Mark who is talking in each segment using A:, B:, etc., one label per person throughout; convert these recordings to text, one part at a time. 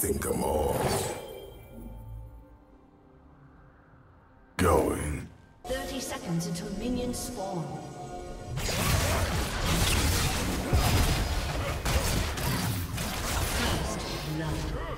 A: think 'em all. Going.
B: 30 seconds until minions spawn. First blood.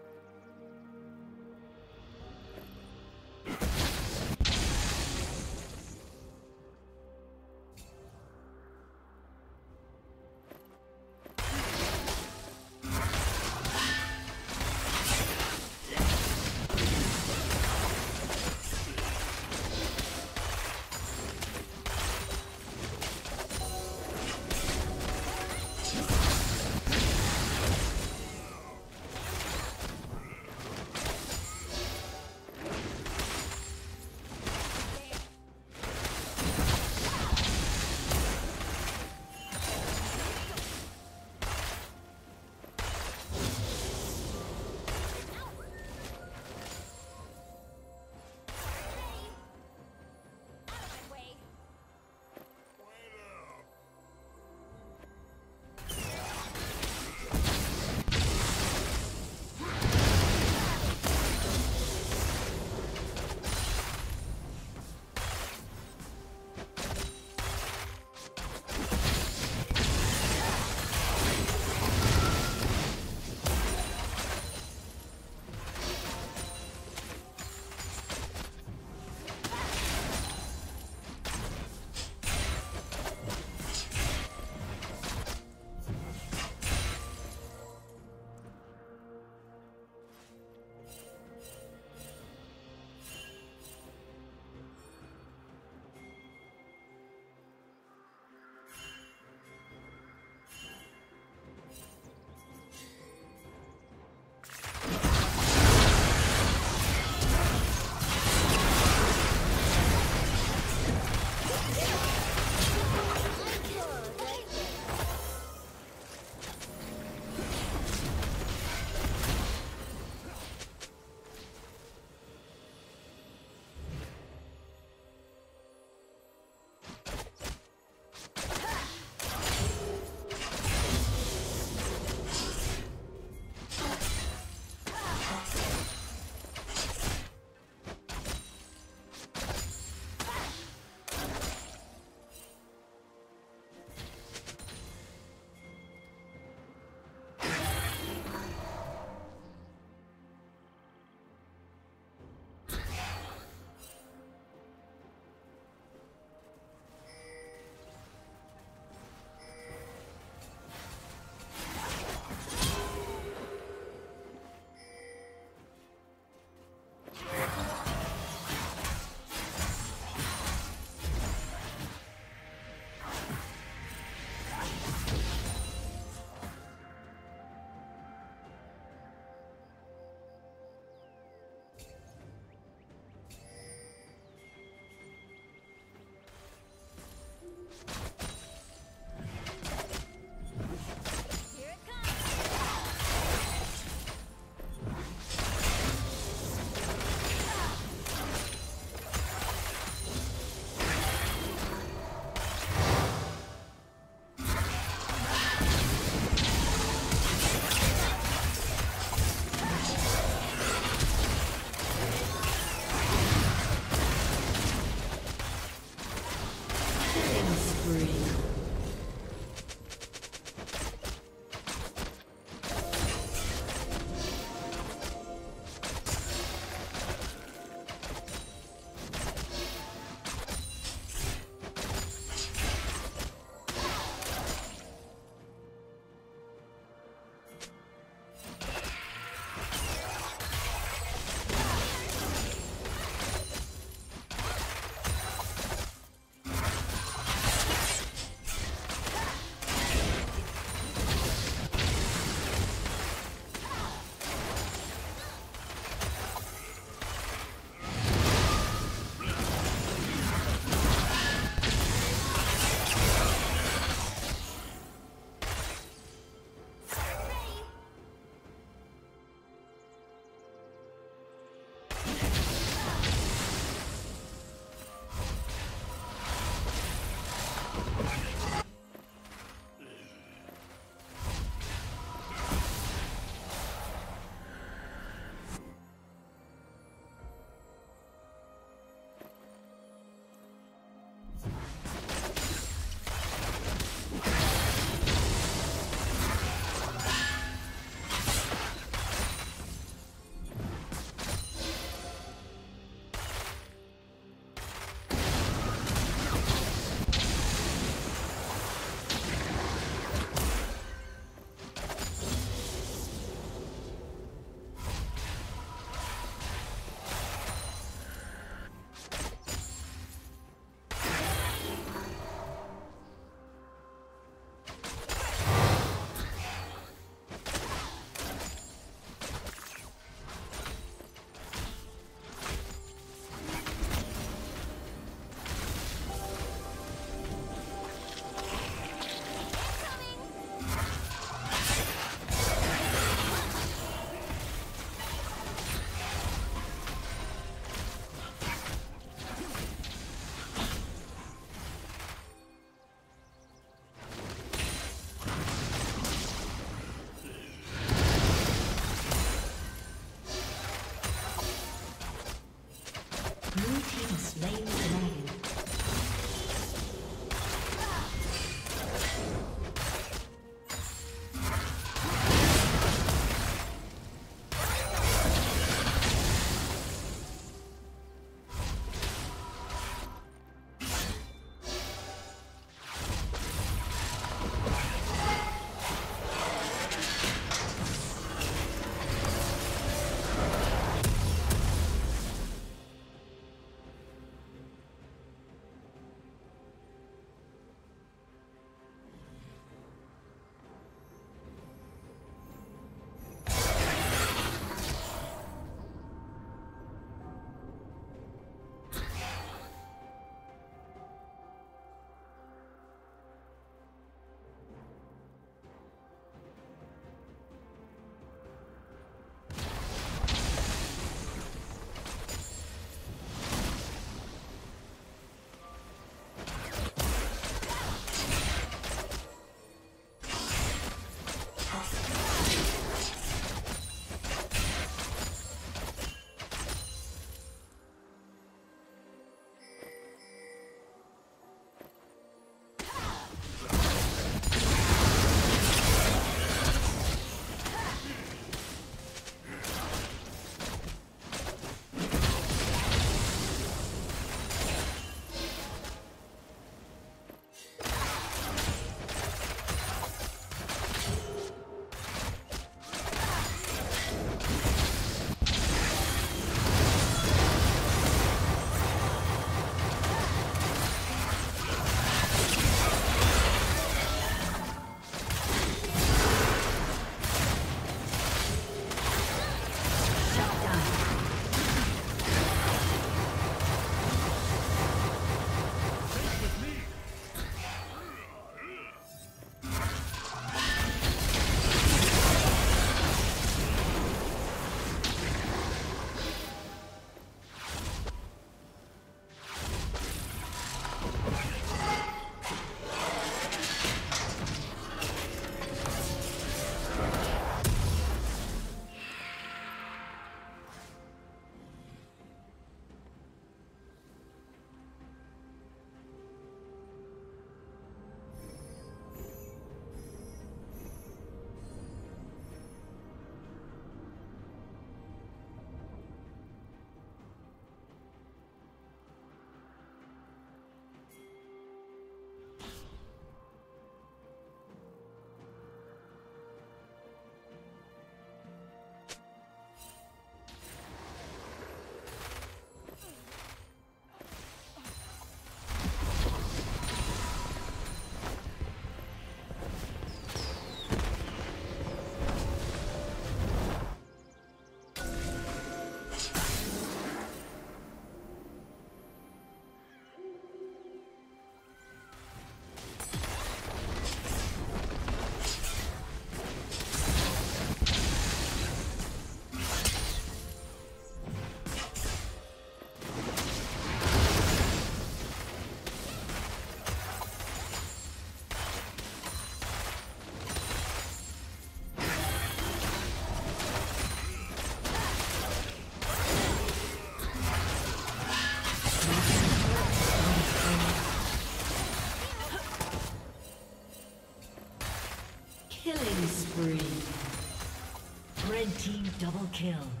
B: Kill.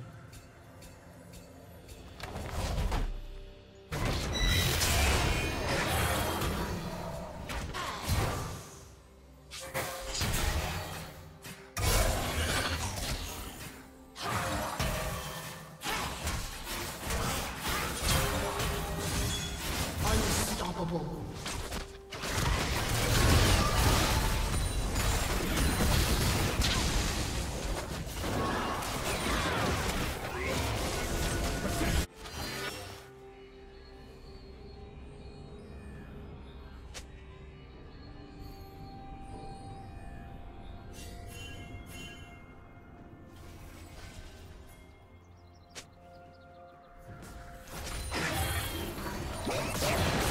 B: Let's go.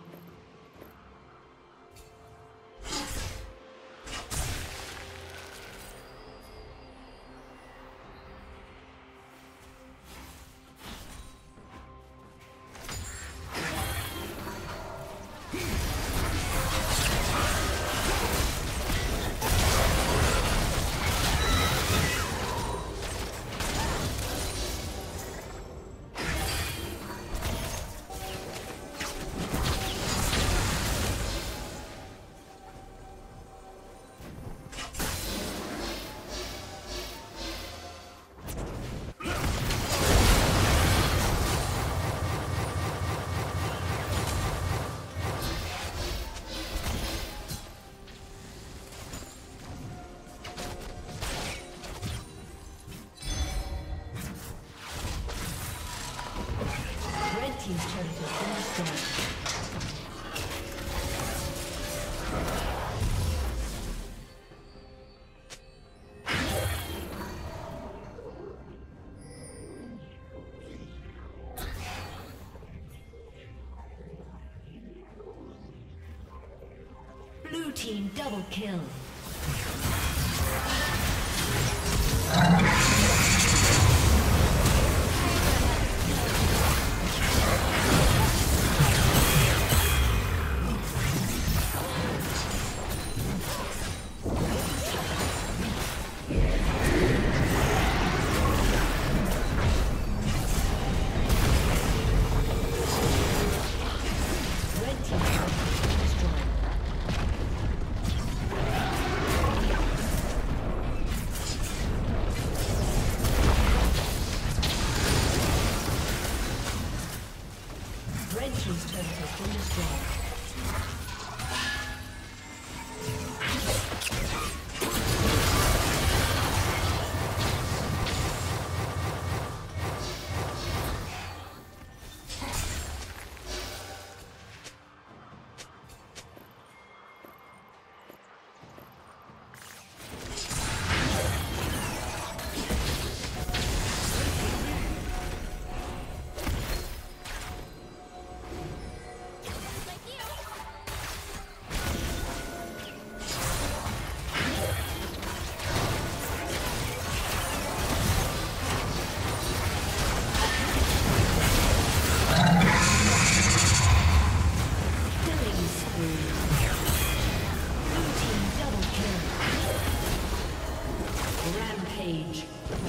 B: Team double kill.
A: A